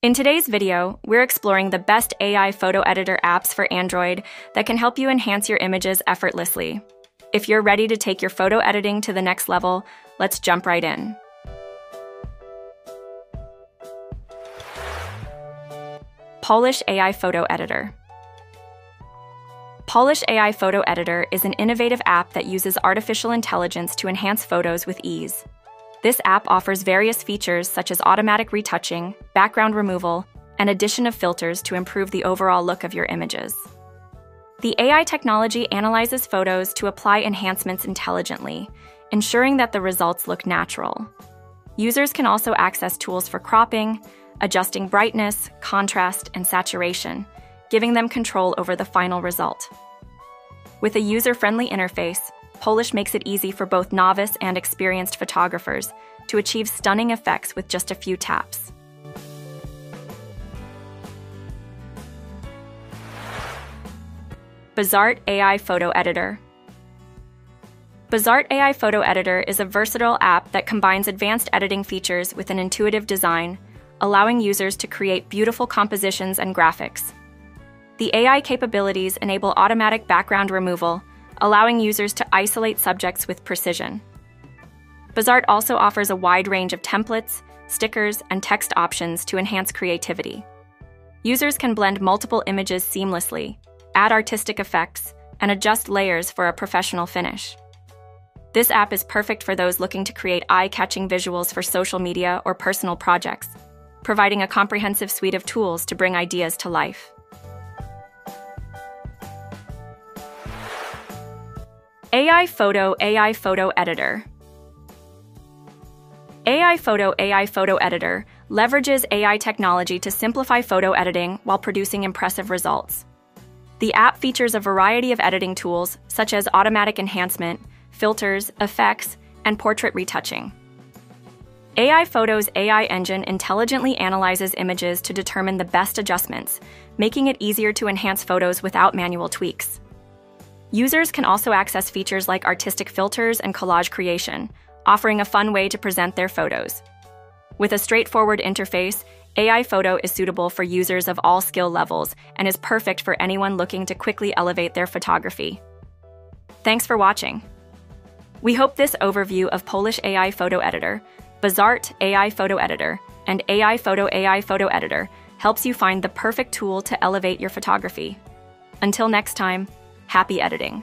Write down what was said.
In today's video, we're exploring the best AI photo editor apps for Android that can help you enhance your images effortlessly. If you're ready to take your photo editing to the next level, let's jump right in. Polish AI Photo Editor Polish AI Photo Editor is an innovative app that uses artificial intelligence to enhance photos with ease. This app offers various features such as automatic retouching, background removal, and addition of filters to improve the overall look of your images. The AI technology analyzes photos to apply enhancements intelligently, ensuring that the results look natural. Users can also access tools for cropping, adjusting brightness, contrast, and saturation, giving them control over the final result. With a user friendly interface, Polish makes it easy for both novice and experienced photographers to achieve stunning effects with just a few taps. Bazaart AI Photo Editor Bazaart AI Photo Editor is a versatile app that combines advanced editing features with an intuitive design, allowing users to create beautiful compositions and graphics. The AI capabilities enable automatic background removal, allowing users to isolate subjects with precision. Bazaart also offers a wide range of templates, stickers, and text options to enhance creativity. Users can blend multiple images seamlessly, add artistic effects, and adjust layers for a professional finish. This app is perfect for those looking to create eye catching visuals for social media or personal projects, providing a comprehensive suite of tools to bring ideas to life. AIFoto AI Photo Editor AIFoto AI Photo Editor leverages AI technology to simplify photo editing while producing impressive results. The app features a variety of editing tools, such as automatic enhancement, filters, effects, and portrait retouching. AIFoto's AI engine intelligently analyzes images to determine the best adjustments, making it easier to enhance photos without manual tweaks. Users can also access features like artistic filters and collage creation, offering a fun way to present their photos. With a straightforward interface, AIFoto is suitable for users of all skill levels and is perfect for anyone looking to quickly elevate their photography. Thanks for watching. We hope this overview of Polish AI Photo Editor, Bazaart AI Photo Editor, and AIFoto AI Photo Editor helps you find the perfect tool to elevate your photography. Until next time, Happy editing.